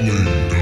hiphopling.com.